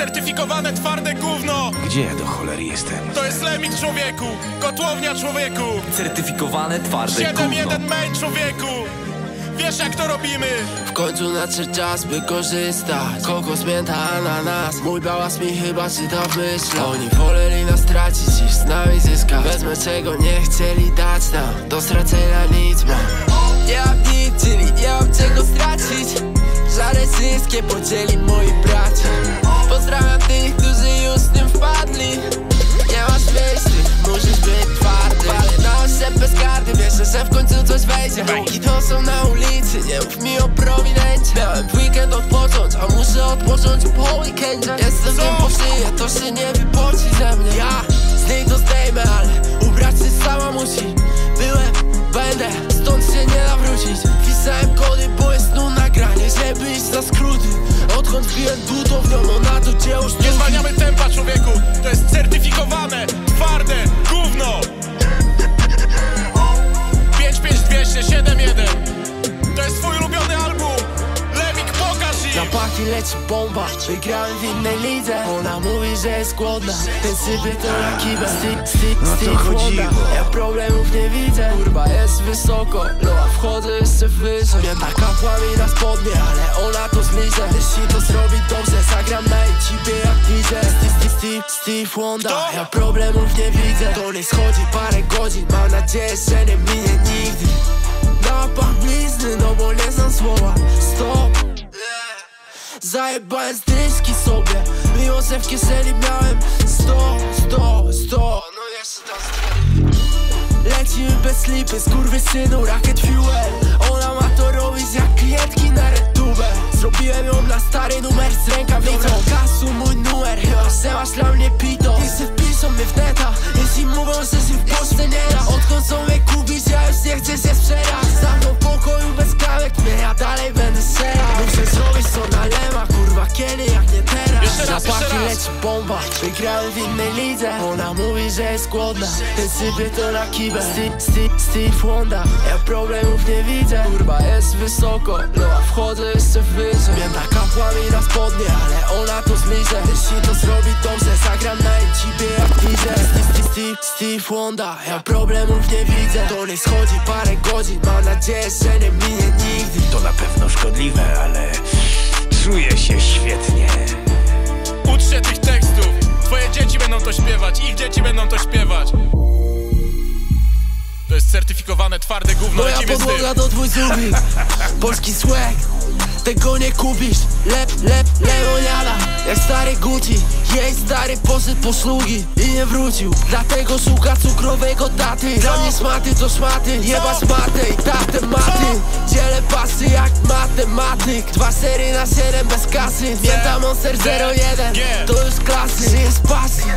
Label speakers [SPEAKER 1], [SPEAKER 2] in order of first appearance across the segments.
[SPEAKER 1] certyfikowane twarde gówno!
[SPEAKER 2] Gdzie ja do cholery jestem?
[SPEAKER 1] To jest Lemik człowieku! Kotłownia człowieku!
[SPEAKER 3] Certyfikowane twarde
[SPEAKER 1] 7-1
[SPEAKER 3] gówno
[SPEAKER 1] main człowieku! Wiesz jak to robimy!
[SPEAKER 4] W końcu nadszedł czas, by korzystać Kokos, mięta, ananas Mój bałas mi chyba czyta w myślach Oni woleli nas tracić niż z nami zyskać Wezmę czego nie chcieli dać nam Do stracenia nic mam Nie mam nic, czyli nie mam czego stracić Żadne wszystkie podzieli moi bracia Miałem weekend odpocząć, a muszę odpocząć po weekendzie. Jestem wiem po szyję, to się nie wypoci ze mnie. Ja? Z niej to zdejmę, ale ubrać się sama musi. Byłem, będę, stąd się nie da wrócić. Pisałem kody, bo jest nu nagranie, żeby iść na skróty. Odkąd wbiłem dudownią, ona to dzieło sztuki.
[SPEAKER 1] Nie zwalniamy tempa człowieku! To jest certyfikowane,
[SPEAKER 4] leci bomba. Wygrałem w innej lidze. Ona mówi, że jest głodna. Ten sypie to na kibę Stick, stick,
[SPEAKER 2] No chodziło.
[SPEAKER 4] Ja problemów nie widzę. Kurwa jest wysoko. Loa wchodzę jeszcze wyżej. Wiem taka płami na spodnie Ale ona to zliże Jeśli to zrobi dobrze Zagram na jej cipie jak DJ Steve, Steve, Steve, Steve Honda
[SPEAKER 1] Kto?
[SPEAKER 4] Ja problemów nie widzę. To nie schodzi parę godzin. Mam nadzieję, że nie Zajebałem z dyski sobie Mimo, że w kieszeni miałem. 100, 100, 100 No jeszcze tam Lecimy bez slipy, skurwysynu, rakiet fuel. Ona ma to robić jak klientki na retubę Zrobiłem ją na stary numer z rękawicą. Kasu mój numer, chyba że masz dla mnie pito. Se wpiszą mnie w neta. Jeśli mówią, że się w Polsce nie da Odkąd są mnie kupić, ja już nie chcę się sprzedać Wygrałem w innej lidze. Ona mówi, że jest głodna. Ten sypie to na kibę Steve, Steve, Steve Honda Ja problemów nie widzę. Kurwa jest wysoko. Loa wchodzę jeszcze wyżej. Wiem taka płami na spodnie Ale ona to zliże Jeśli to zrobi dobrze Zagram na cipie jak DJ Steve, Steve, Steve, Steve Honda Ja problemów nie widzę. To nie schodzi parę godzin. Mam nadzieję, że nie minie nigdy.
[SPEAKER 2] To na pewno szkodliwe, ale
[SPEAKER 1] certyfikowane twarde gówno,
[SPEAKER 4] Moja
[SPEAKER 1] lecimy
[SPEAKER 4] podłoga to twój subik Polski swag. Tego nie kupisz. Lep, lep, lemoniada Jak stary Gucci. Jej stary poszedł po I nie wrócił. Dlatego szuka cukrowego taty. Dla mnie smaty to szmaty Jebać matę i tatę maty. Dzielę pasy jak matematyk. Dwa sery na 7 bez kasy. Mięta Monster 01 To już klasy. Żyję z pasji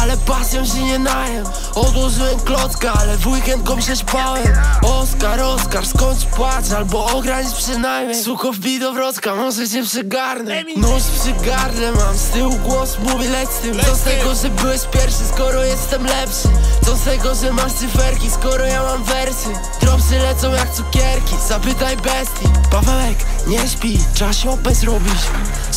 [SPEAKER 4] Ale pasją się nie najem. Odłożyłem klocka, ale w weekend go przespałem. Oskar, Oskar, skończ płacz Albo ogranicz przynajmniej? Suko wbij do wrocka, może cię przygarnę. Nóż przy gardle mam, z tyłu głos mówi leć z tym. Co z tego, że byłeś pierwszy, skoro jestem lepszy? Co z tego, że masz cyferki, skoro ja mam wersy? Dropsy lecą jak cukierki, zapytaj bestii. Pawełek, nie śpi, trzeba siopę zrobić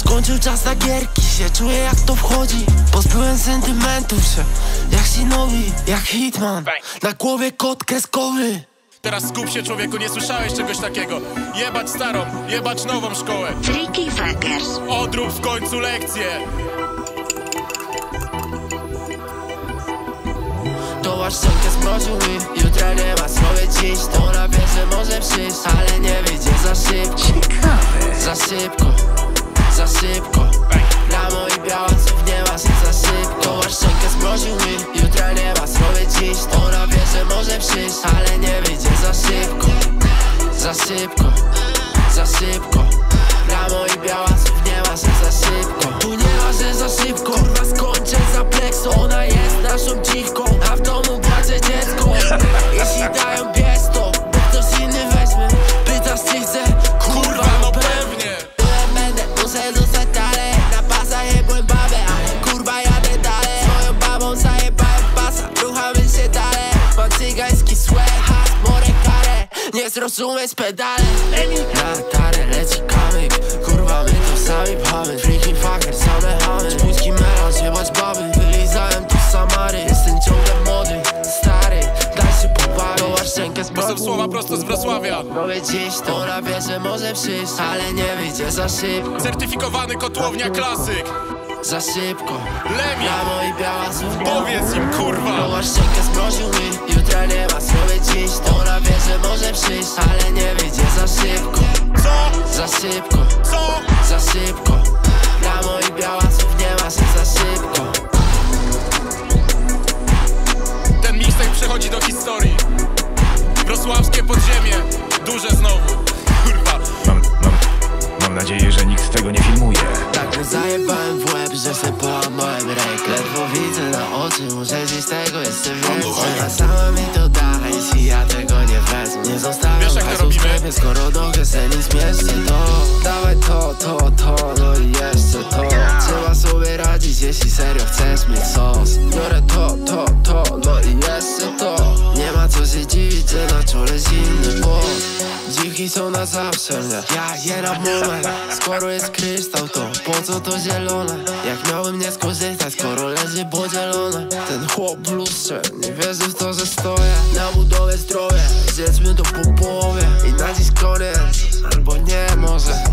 [SPEAKER 4] Skończył czas na gierki, się czuję jak to wchodzi. Pozbyłem sentymentów się, jak Shinobi, jak Hitman. Na głowie kot kreskowy.
[SPEAKER 1] Teraz skup się człowieku, nie słyszałeś czegoś takiego. Jebać starą, jebać nową szkołę.
[SPEAKER 5] Freaky Fuckers.
[SPEAKER 1] Odrób w końcu lekcję.
[SPEAKER 4] To maszynkę zmroził mi. Jutra nie ma sobie dziś. To ona wie, że może przyjść Ale nie wyjdzie za szybko. Za szybko Za szybko. Dla moich białaców nie ma się za szybko. To maszynkę zmroził mi Jutra nie ma sobie dziś ona wie, że może przyjść Ale nie wyjdzie za szybko. Za szybko pedale Na tarę leci kamyk Kurwa my to sami pamy Freaking fucker, same chamy. Spójski melanż, jebać baby. Wylizałem tu Samary Jestem ciągle młody, stary Daj się pobawić. Łaszczenkę z boku słowa prosto z Wrocławia. Robię dziś to na wieżę może przyjść Ale nie wyjdzie za szybko.
[SPEAKER 1] Certyfikowany kotłownia klasyk.
[SPEAKER 4] Za szybko.
[SPEAKER 1] Lemi,
[SPEAKER 4] i biała słów
[SPEAKER 1] powiedz im kurwa.
[SPEAKER 4] Koła szczękę zmroził mi Jutra nie ma sobie dziś. Ona wie, że może przyjść Ale nie wyjdzie za szybko.
[SPEAKER 1] Co?
[SPEAKER 4] Za szybko.
[SPEAKER 1] Co?
[SPEAKER 4] Za szybko jeśli serio chcesz mieć sos Biorę to, to, to, no i jeszcze to. Nie ma co się dziwić, że na czole zimny pot. Dziki są na zawsze, nie? Ja je na moment. Skoro jest kryształ, to po co to zielone? Jak miałem nie skorzystać, skoro leży podzielone. Ten chłop w lustrze, nie wierzy w to, że stoję. Na budowę zdrowia, zjedzmy to po dziś koniec, albo nie może.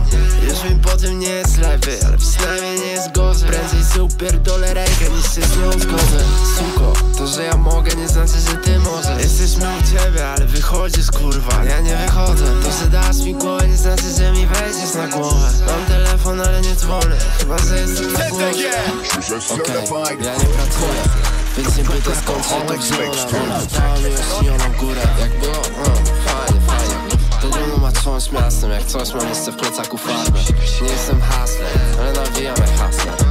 [SPEAKER 4] Już mi po tym nie jest lepiej, ale przynajmniej nie jest gorzej. Prędzej super dole rękę niż się z nią zgodzę. Suko, to że ja mogę nie znaczy, że ty możesz. Jesteśmy u ciebie, ale wychodzisz kurwa, ja nie wychodzę. To, że dasz mi głowę nie znaczy, że mi wejdziesz na głowę. Mam telefon, ale nie dzwonię, chyba, że jestem na głowie Okej, ja nie pracuję Więc nie pytaj skąd się to wzięło Ona dała mi ośnioną górę. Jak było? Fajnie Trząść miastem Jak coś mam jeszcze w plecaku farbę Nie jestem hasler, ale nawijam jak hasler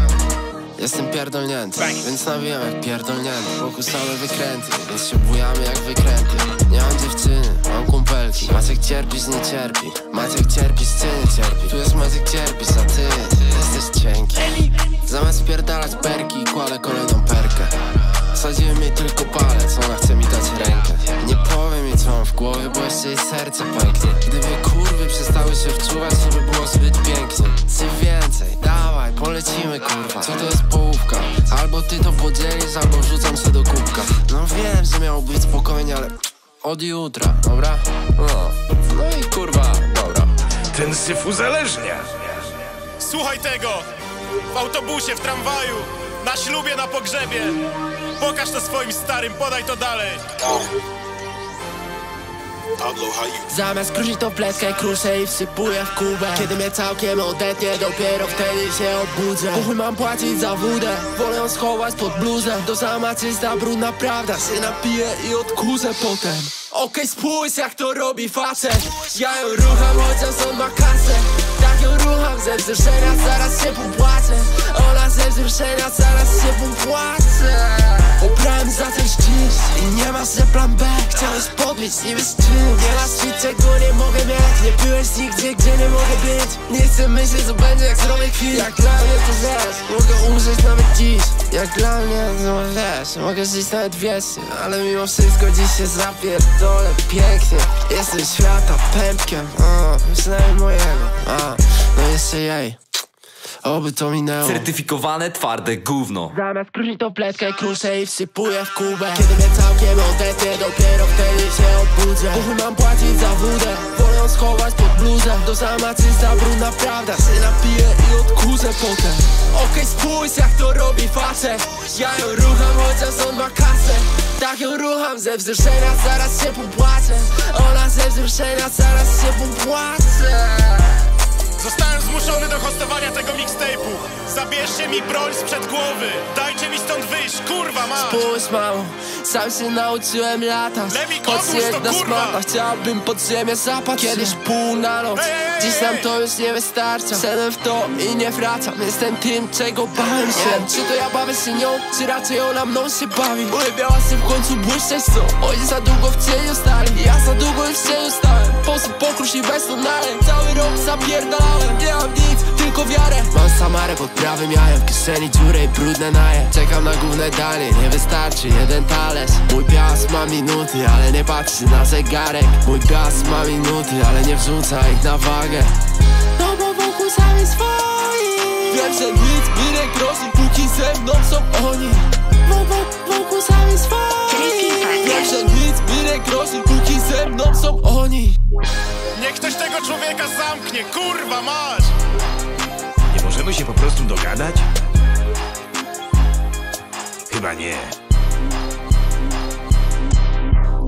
[SPEAKER 4] Jestem pierdolnięty, więc nawijam jak pierdolnięty. Wokół same wykręty, więc się bujamy jak wykręty. Nie mam dziewczyny, mam kumpelki. Maciek cierpisz, nie cierpi. Maciek cierpisz, od jutra, dobra? No, no i kurwa, dobra.
[SPEAKER 2] Ten syf uzależnia.
[SPEAKER 1] Słuchaj tego. W autobusie, w tramwaju Na ślubie, na pogrzebie. Pokaż to swoim starym, podaj to dalej.
[SPEAKER 4] Zamiast krusić to pletkę, kruszę i wsypuję w kubę. Kiedy mnie całkiem odetnie, dopiero wtedy się obudzę. Chuj mam płacić za wódę, wolę ją schować pod bluzę. To sama czysta, brudna prawda, się napiję i odkurzę potem Okej, spójrz jak to robi facet. Ja ją rucham, chociaż on ma kasę. Tak ją rucham, ze wzruszenia zaraz się popłaczę wzruszenia zaraz się popłaczę Obrałem za ten szczyt i nie masz że plan B. Chciałeś podbić niby z czym. Nie masz nic czego nie mogę mieć. Nie byłeś nigdzie gdzie nie mogę być. Nie chcę myśleć co będzie jak zrobię kwit. Jak dla mnie to wiesz Mogę umrzeć nawet dziś. Jak dla mnie to wiesz Mogę żyć nawet wiecznie. Ale mimo wszystko dziś się zapierdolę pięknie. Jestem świata pępkiem o, Przynajmniej mojego a, No jeszcze jej Oby to minęło.
[SPEAKER 3] Certyfikowane twarde gówno.
[SPEAKER 4] Zamiast krusić to pletkę, kruszę i wsypuję w kubę. Kiedy mnie całkiem odetnie, dopiero wtedy się obudzę. Bo chuj mam płacić za wódę, wolę schować pod bluzę. To sama czysta, brudna prawda, się napiję i odkurzę potem. Okej, spójrz jak to robi facet. Ja ją rucham, chociaż on ma kasę. Tak ją rucham, ze wzruszenia zaraz się popłaczę Ona ze wzruszenia zaraz się popłaczę
[SPEAKER 1] Zostałem zmuszony do hostowania tego mixtape'u. Zabierzcie mi broń sprzed głowy. Dajcie mi stąd wyjść, kurwa mać.
[SPEAKER 4] Spójrz mało, sam się nauczyłem latać. Jedna
[SPEAKER 1] kurwa!
[SPEAKER 4] smata, chciałbym pod ziemię zapaść. Kiedyś pół na noc,
[SPEAKER 1] Ej,
[SPEAKER 4] dziś nam to już nie wystarcza. Wszedłem w to i nie wracam, jestem tym czego bałem się. Nie wiem, czy to ja bawię się nią, czy raczej ona mną się bawi. Ulebiała się w końcu błyszczeć co? Ojciec za długo w cieniu stali, ja za długo już w cieniu stałem Posób pokrusz i bez tonaleń, cały rok zapierdalałem Nie mam nic, tylko wiarę. Mam samarę pod prawym jajem, w kieszeni dziurę i brudne naje. Czekam na główne danie, nie wystarczy jeden talerz. Mój pias ma minuty, ale nie patrzy na zegarek. Mój pias ma minuty, ale nie wrzuca ich na wagę. No bo wokół sami swoi Wiem, że nic mi nie grozi, póki ze mną są oni wokół sami swoi Wiem, że nic mi nie grozi, póki ze mną są są oni
[SPEAKER 1] Niech ktoś tego człowieka zamknie, kurwa masz!
[SPEAKER 2] Nie możemy się po prostu dogadać? Chyba nie.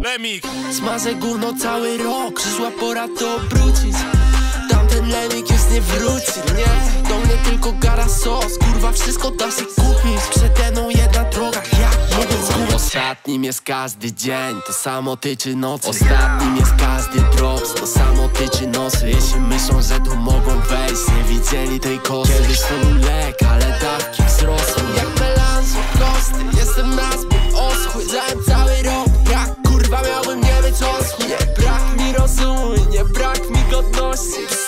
[SPEAKER 1] Lemik,
[SPEAKER 4] Smazę gówno cały rok Przyszła pora to obrócić Tamten lemik już nie wróci Nie, do mnie tylko gara sos. Kurwa wszystko da się kupić. Przede mną jedna droga Jak mogę Ostatnim jest każdy dzień To samo tyczy nocy. Ostatnim jest każdy drops To samo tyczy nosy. Jeśli myślą, że tu mogą wejść Nie widzieli tej kosy. Kiedyś to był lek, ale dawki wzrosły. Jak melanżo prosty Jestem na zbyt oschły. Zająłem cały rok Brak kurwa miałbym nie być oschły Nie brak mi rozumu Nie brak mi godności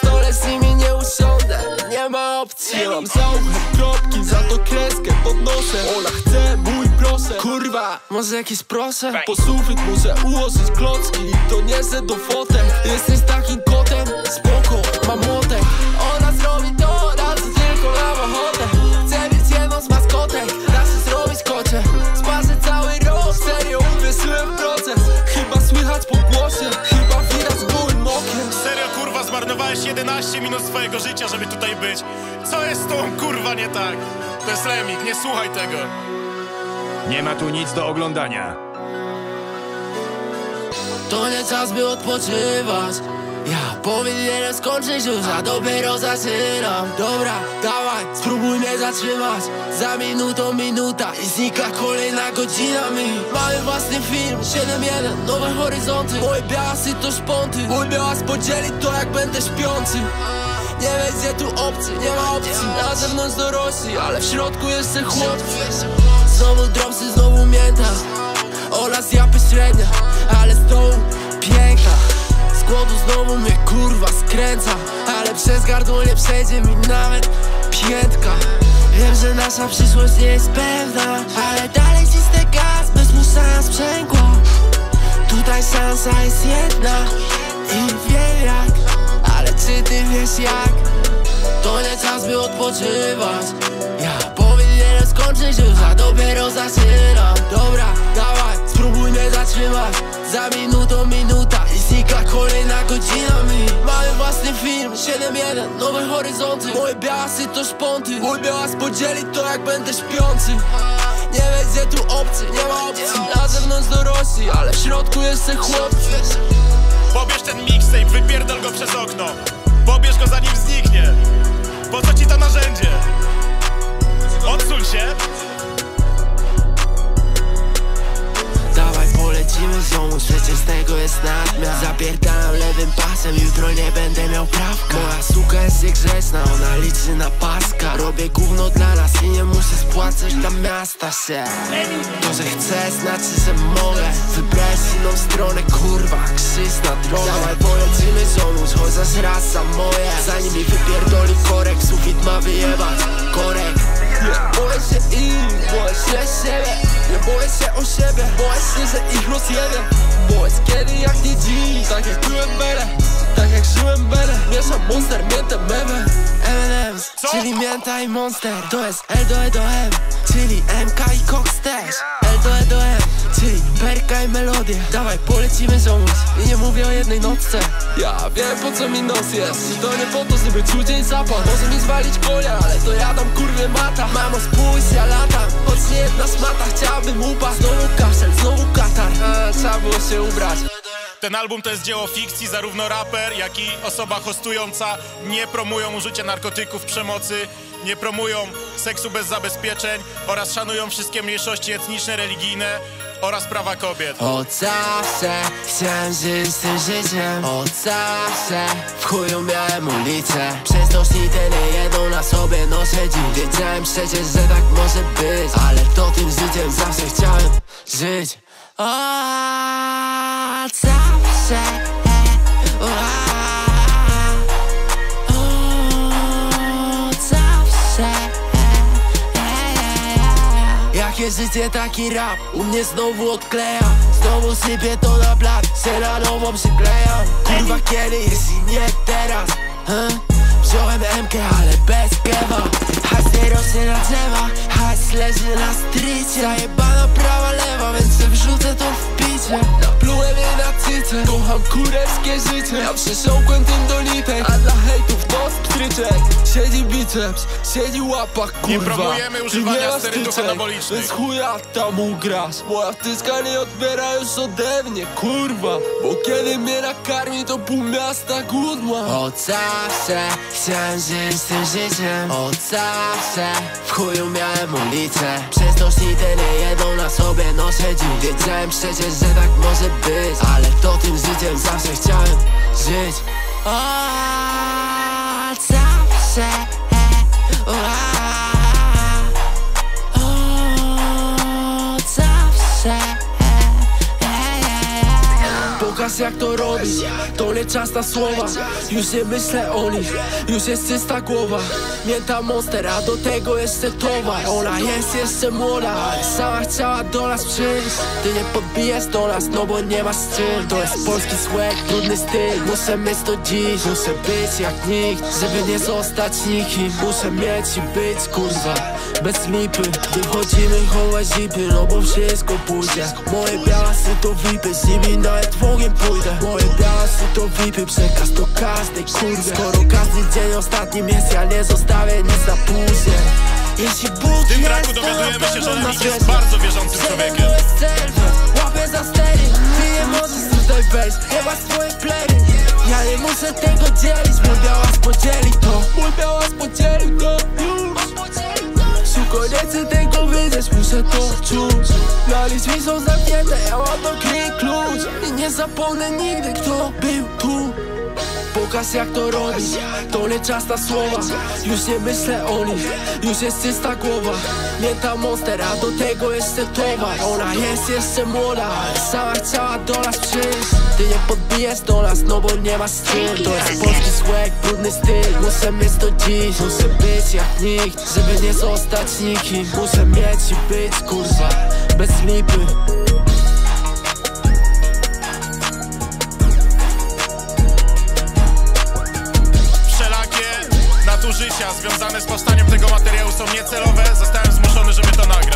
[SPEAKER 4] mam zaułek kropki Za to kreskę pod nosem Ona chce mój proszę. Kurwa, może jakieś proszę? Po sufit muszę ułożyć klocki I to nie se do fotek Jesteś takim kotem? Spoko, mam młotek
[SPEAKER 1] 11 minut swojego życia, żeby tutaj być. Co jest z tą kurwa nie tak? To jest Lemik, nie słuchaj tego.
[SPEAKER 2] Nie ma tu nic do oglądania.
[SPEAKER 4] To nie czas by odpoczywać Ja powinienem skończyć już, a dopiero zaczynam. Dobra, dawaj, spróbuj mnie zatrzymać. Za minutą minuta i znika kolejna godzina mi. Mamy własny film, 7-1, nowe horyzonty. Moje białasy to szponty Mój białas podzieli to jak będę śpiący. Nie będzie tu opcji, nie ma opcji Na zewnątrz dorośli, ale w środku jeszcze chłopcy. Znowu dropsy, znowu mięta. Oraz japy średnia, przez gardło nie przejdzie mi nawet piętka. Wiem, że nasza przyszłość nie jest pewna Ale dalej cisnę gaz, bez musania sprzęgła Tutaj szansa jest jedna I wiem jak Ale czy ty wiesz jak? To nie czas by odpoczywać. Ja powinienem skończyć już, a dopiero zaczynam. Dobra, dawaj, spróbuj mnie zatrzymać. Za minutą minuta i znika kolejna godzina 7-1, nowe horyzonty Moje białasy to szponty Mój białas podzieli to jak będę śpiący Nie będzie tu opcji, nie ma opcji Na zewnątrz dorośli, ale w środku jeszcze chłopcy
[SPEAKER 1] Pobierz ten mixtape, wypierdol go przez okno. Pobierz go zanim zniknie. Po co ci to narzędzie? Odsuń się.
[SPEAKER 4] Polecimy ziomu, przecież tego jest nadmiar. Zapierdalam lewym pasem, jutro nie będę miał prawka. Moja suka jest niegrzeczna, ona liczy na paska Robię gówno dla nas i nie muszę spłacać dla miasta się. To, że chcę, znaczy, że mogę. Wybrać inną stronę, kurwa, krzyż na drogę Dawaj polecimy ziomu, chociaż raz za moje. Zanim mi wypierdoli korek, sufit ma wyjebać. Korek Boję się ich, boję się siebie. Nie boję się o siebie, boję się, że ich rozjedę Bo jest kiedy jak nie dziś Tak jak byłem bele, tak jak żyłem bele Mieszam monster, miętę, mewę M&M's, czyli mięta i monster. To jest L do E do M, czyli MK i Cox też Do E. Do M, czyli perka i melodię. Dawaj polecimy ziomuś i nie mówię o jednej nocce. Ja wiem po co mi nos jest. I to nie po to, żeby czuć dzień zapach Może mi zwalić konia, ale to ja dam kurwie mata. Mamo spójrz, ja latam, choć nie jedna smata Chciałabym upaść, znowu kaszel, znowu katar. A, Trzeba było się ubrać.
[SPEAKER 1] Ten album to jest dzieło fikcji, zarówno raper, jak i osoba hostująca. Nie promują użycia narkotyków, przemocy, nie promują seksu bez zabezpieczeń oraz szanują wszystkie mniejszości etniczne, religijne oraz prawa kobiet.
[SPEAKER 4] Od zawsze chciałem żyć tym życiem Od zawsze w chuju miałem ulicę. Przez nośnitę nie jedą na sobie noszę dziś Wiedziałem przecież, że tak może być Ale to tym życiem zawsze chciałem żyć. Od zawsze Od Jakie życie, taki rap U mnie znowu odkleja. Znowu sypię to na blat Se na nowo przyklejam Kurwa kiedy, jeśli nie teraz? Huh? Wziąłem MK, ale bez kewa Rośnie na drzewa Hajs leży na strycie Zajebana prawa, lewa, więc wrzucę to w picie Naplułem jej na cyce Kocham kurewskie życie Ja przesiąkłem tym do lipek A dla hejtów to pstryczek Siedzi biceps, siedzi łapak kurwa
[SPEAKER 1] Nie promujemy używania sterydów anabolicznych.
[SPEAKER 4] Więc chuja tam ugrasz. Moja wtyska nie odbiera już ode mnie kurwa. Bo kiedy mnie nakarmi to pół miasta głód ma Od zawsze chciałem żyć tym życiem. Od zawsze w chuju miałem ulicę. Przez nośnitę nie jedą na sobie noszę dziś Wiedziałem przecież, że tak może być. Ale to tym życiem zawsze chciałem żyć. Od zawsze Pokaż jak to robić, to nie czas na słowa. Już nie myślę o nich, już jest czysta głowa. Mięta monster, a do tego jeszcze towar Ona jest jeszcze młoda, sama chciała do nas przyjść. Ty nie podbijesz do nas, no bo nie masz czym To jest polski swag, trudny styl. Muszę mieć to dziś, muszę być jak nikt Żeby nie zostać nikim. Muszę mieć i być, kurwa Bez lipy, wychodzimy chować zipy No bo wszystko pójdzie. Moje białasy to vipy, z nimi nawet w ogień pójdę. Moje białasy to vipy, przekaz to każdej kurwie Skoro każdy dzień ostatnim jest, ja nie zostawię nic na później. Jeśli Bóg
[SPEAKER 1] W tym
[SPEAKER 4] to
[SPEAKER 1] dowiadujemy się, że
[SPEAKER 4] nas
[SPEAKER 1] jest bardzo wierzącym człowiekiem.
[SPEAKER 4] łapę za stery. Ty nie możesz tutaj wejść, nie masz swojej plery. Ja nie muszę tego dzielić, mój białas podzieli to. Mój białas podzielił to już Suko, nie chcę tego wiedzieć, muszę to czuć. Na drzwi są zamknięte, ja mam do klucz I nie zapomnę nigdy, kto był tu Pokaż jak to robić, to nie czas na słowa. Już nie myślę o nich, już jest czysta głowa. Mięta monster, a do tego jeszcze towar. Ona jest jeszcze młoda, sama chciała do nas przyjść. Ty nie podbijesz do nas, no bo nie masz czym. To jest polski swag, brudny styl. Muszę mieć to dziś, muszę być jak nikt Żeby nie zostać nikim. Muszę mieć i być, kurwa, bez lipy
[SPEAKER 1] związane z powstaniem tego materiału są niecelowe. Zostałem zmuszony, żeby to nagrać.